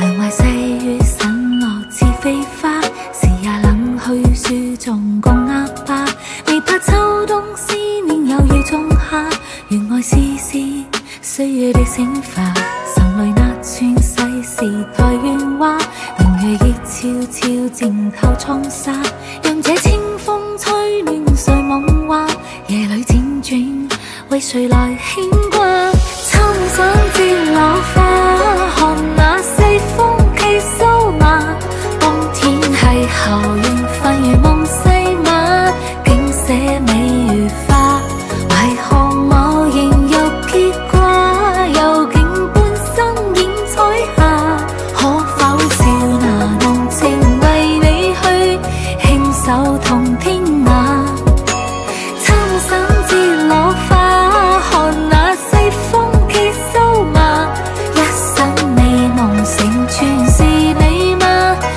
窗外细雨散落似飞花，时也冷去，书中共阿爸。未怕秋冬思念犹如仲夏，愿爱丝丝岁月的升华。尘里那串细事太喧哗，明月亦悄悄静透沧桑。让这清风吹暖谁梦话，夜里辗转为谁来轻。如梦西马，竟写美如画。为何某人又牵挂？又竟半生染彩霞？可否笑拿浓情为你去，轻手同天涯。撑伞折落花，看那西风结瘦马。一生美梦成全是你吗？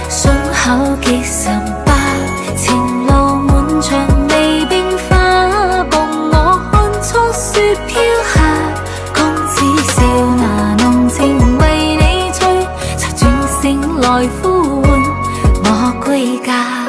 胸口结沉。雪飘下，公子笑纳浓情为你醉，才转身来呼唤我归家。